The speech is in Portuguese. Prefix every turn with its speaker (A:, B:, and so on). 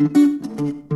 A: Música